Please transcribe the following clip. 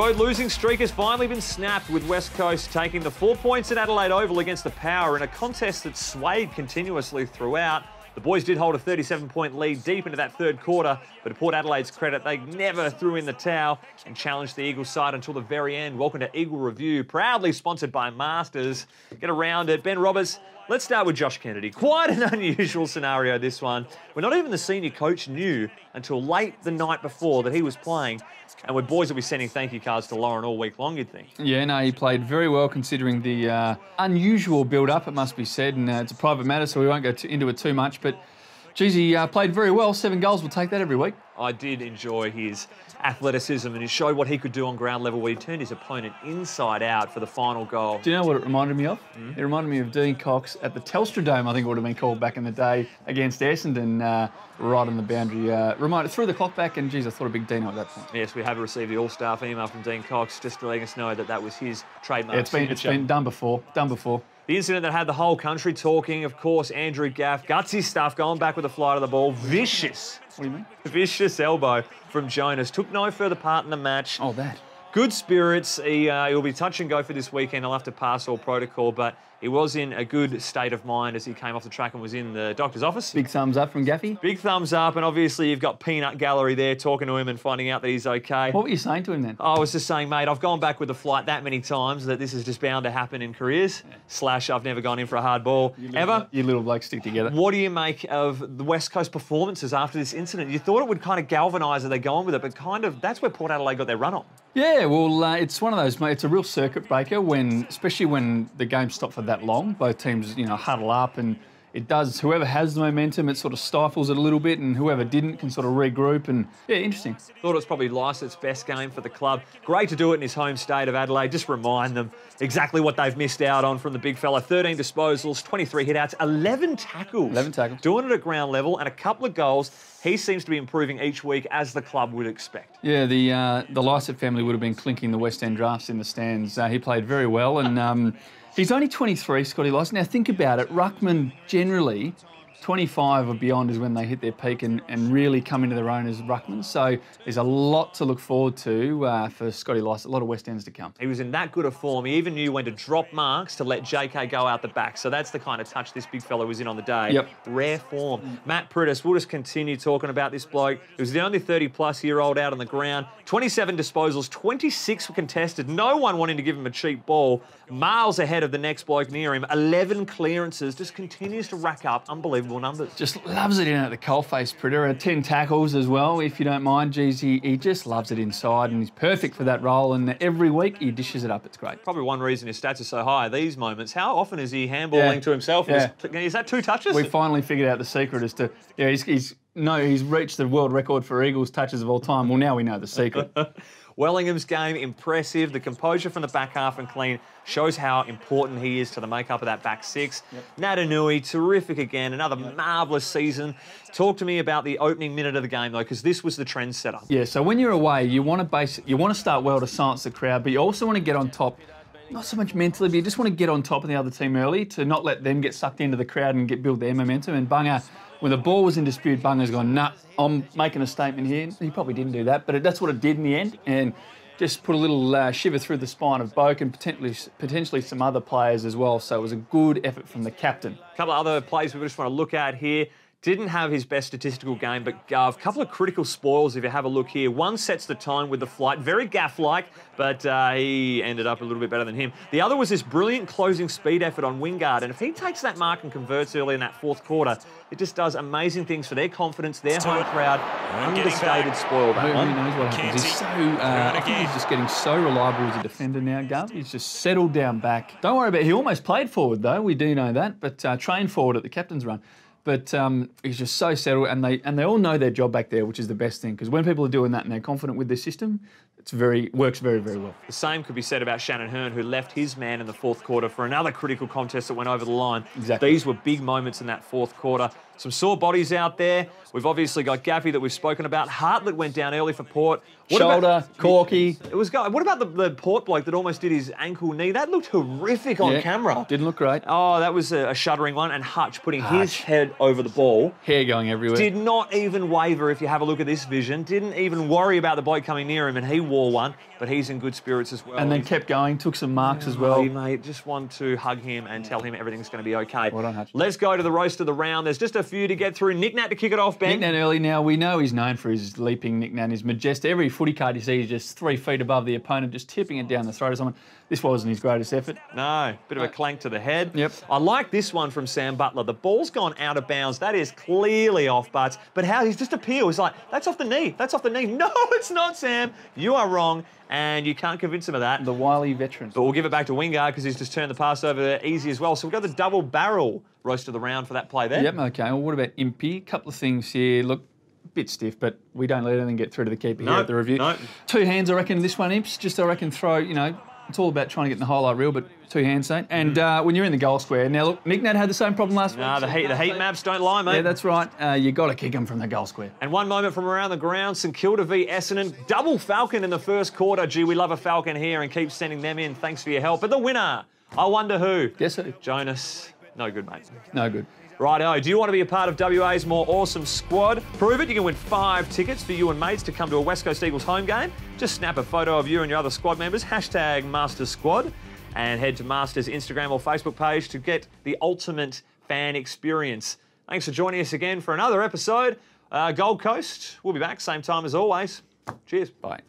road losing streak has finally been snapped with West Coast taking the four points at Adelaide Oval against the Power in a contest that swayed continuously throughout. The boys did hold a 37 point lead deep into that third quarter, but to Port Adelaide's credit, they never threw in the towel and challenged the Eagles side until the very end. Welcome to Eagle Review, proudly sponsored by Masters. Get around it. Ben Roberts, let's start with Josh Kennedy. Quite an unusual scenario, this one, where not even the senior coach knew until late the night before that he was playing. And we're boys that will be sending thank you cards to Lauren all week long, you'd think. Yeah, no, he played very well considering the uh, unusual build-up, it must be said, and uh, it's a private matter, so we won't go into it too much. But, geez, he uh, played very well. Seven goals, we'll take that every week. I did enjoy his athleticism and he showed what he could do on ground level where he turned his opponent inside out for the final goal. Do you know what it reminded me of? Mm. It reminded me of Dean Cox at the Telstra Dome, I think it would have been called back in the day, against Essendon, uh, right on the boundary. Uh, reminded, threw the clock back and, geez, I thought a big Dino at that point. Yes, we have received the all-staff email from Dean Cox just to letting us know that that was his trademark yeah, it's been, it's been done before, done before. The incident that had the whole country talking, of course, Andrew Gaff, gutsy stuff, going back with a flight of the ball, vicious. What do you mean? Vicious elbow from Jonas. Took no further part in the match. Oh, that. Good spirits. He, uh, he'll be touch and go for this weekend. He'll have to pass all protocol, but he was in a good state of mind as he came off the track and was in the doctor's office. Big thumbs up from Gaffy. Big thumbs up, and obviously you've got Peanut Gallery there talking to him and finding out that he's okay. What were you saying to him then? I was just saying, mate, I've gone back with the flight that many times that this is just bound to happen in careers. Yeah. Slash, I've never gone in for a hard ball you ever. You little blokes stick together. What do you make of the West Coast performances after this incident? You thought it would kind of galvanise that they're going with it, but kind of that's where Port Adelaide got their run on. Yeah, well, uh, it's one of those. It's a real circuit breaker when, especially when the game stopped for that long. Both teams, you know, huddle up and it does, whoever has the momentum, it sort of stifles it a little bit and whoever didn't can sort of regroup and, yeah, interesting. Thought it was probably Lycett's best game for the club. Great to do it in his home state of Adelaide. Just remind them exactly what they've missed out on from the big fella. 13 disposals, 23 hitouts, 11 tackles. 11 tackles. Doing it at ground level and a couple of goals. He seems to be improving each week as the club would expect. Yeah, the uh, the Lycett family would have been clinking the West End drafts in the stands. Uh, he played very well and... Um, He's only 23, Scotty Lycett. Now, think about it. Ruckman generally 25 or beyond is when they hit their peak and, and really come into their own as ruckman. So there's a lot to look forward to uh, for Scotty Lycett, a lot of West Ends to come. He was in that good a form. He even knew when to drop marks to let JK go out the back. So that's the kind of touch this big fella was in on the day. Yep. Rare form. Matt Priddis, we'll just continue talking about this bloke. He was the only 30 plus year old out on the ground. 27 disposals, 26 were contested. No one wanting to give him a cheap ball. Miles ahead of the next bloke near him. 11 clearances. Just continues to rack up unbelievable numbers. Just loves it in at the coalface Pritter. And 10 tackles as well, if you don't mind. Geez, he, he just loves it inside and he's perfect for that role. And every week he dishes it up. It's great. Probably one reason his stats are so high these moments. How often is he handballing yeah. to himself? Yeah. Is that two touches? We finally figured out the secret as to, yeah, he's, he's no, he's reached the world record for Eagles touches of all time. Well, now we know the secret. Wellingham's game, impressive. The composure from the back half and clean shows how important he is to the makeup of that back six. Yep. Naitanui, terrific again. Another yep. marvellous season. Talk to me about the opening minute of the game, though, because this was the trend setter. Yeah, so when you're away, you want to base, you want to start well to silence the crowd, but you also want to get on top not so much mentally, but you just want to get on top of the other team early to not let them get sucked into the crowd and get build their momentum. And Bunga when the ball was in dispute, Bunga's gone, nah, I'm making a statement here. He probably didn't do that, but that's what it did in the end. And just put a little uh, shiver through the spine of Boak and potentially, potentially some other players as well. So it was a good effort from the captain. A couple of other plays we just want to look at here. Didn't have his best statistical game, but Gov, a couple of critical spoils if you have a look here. One sets the time with the flight, very gaff-like, but uh, he ended up a little bit better than him. The other was this brilliant closing speed effort on Wingard, and if he takes that mark and converts early in that fourth quarter, it just does amazing things for their confidence, their home crowd. Understated spoil that Who, one. Who knows what happens? He's so, uh, I think he's just getting so reliable as a defender now, Gov. He's just settled down back. Don't worry about it. He almost played forward, though. We do know that, but uh, trained forward at the captain's run. But um, he's just so settled, and they and they all know their job back there, which is the best thing. Because when people are doing that and they're confident with their system, it's very works very, very well. The same could be said about Shannon Hurn, who left his man in the fourth quarter for another critical contest that went over the line. Exactly. These were big moments in that fourth quarter. Some sore bodies out there. We've obviously got Gaffy that we've spoken about. Hartlett went down early for Port. What Shoulder, about, Corky. It was. What about the, the Port bloke that almost did his ankle knee? That looked horrific on yeah, camera. Didn't look great. Oh, that was a, a shuddering one. And Hutch putting Hutch. his head over the ball. Hair going everywhere. Did not even waver if you have a look at this vision. Didn't even worry about the bloke coming near him, and he walked 4-1, but he's in good spirits as well. And then he's, kept going, took some marks yeah, as well. Mate, just want to hug him and tell him everything's going to be okay. Well done, Hutch. Let's go to the roast of the round. There's just a few to get through. Nick Nat to kick it off, Ben. Nick Nat early now. We know he's known for his leaping Nick Nat, his majestic. Every footy card you see, he's just three feet above the opponent, just tipping it down the throat of someone. This wasn't his greatest effort. No, bit of a clank to the head. Yep. I like this one from Sam Butler. The ball's gone out of bounds. That is clearly off butts. But how he's just appeal. He's like, that's off the knee. That's off the knee. No, it's not, Sam. You are wrong. And you can't convince him of that. The wily veteran. But we'll give it back to Wingard because he's just turned the pass over easy as well. So we've got the double barrel roast of the round for that play there. Yep, okay. Well, what about Impy? A couple of things here. Look, a bit stiff, but we don't let anything get through to the keeper No, here at the review. no. Two hands, I reckon, this one, Imps. Just, I reckon, throw, you know, it's all about trying to get in the highlight reel, but two hands, Saint. And uh, when you're in the goal square, now look, Nick Nat had the same problem last Nah, week. the heat, the heat maps don't lie, mate. Yeah, that's right. Uh, you got to kick him from the goal square. And one moment from around the ground, St Kilda v Essendon. Double Falcon in the first quarter. Gee, we love a Falcon here and keep sending them in. Thanks for your help. But the winner, I wonder who? Guess who? Jonas. No good, mate. No good. Righto, do you want to be a part of WA's more awesome squad? Prove it. You can win five tickets for you and mates to come to a West Coast Eagles home game. Just snap a photo of you and your other squad members, hashtag Masters Squad, and head to Masters Instagram or Facebook page to get the ultimate fan experience. Thanks for joining us again for another episode. Uh, Gold Coast, we'll be back same time as always. Cheers. Bye.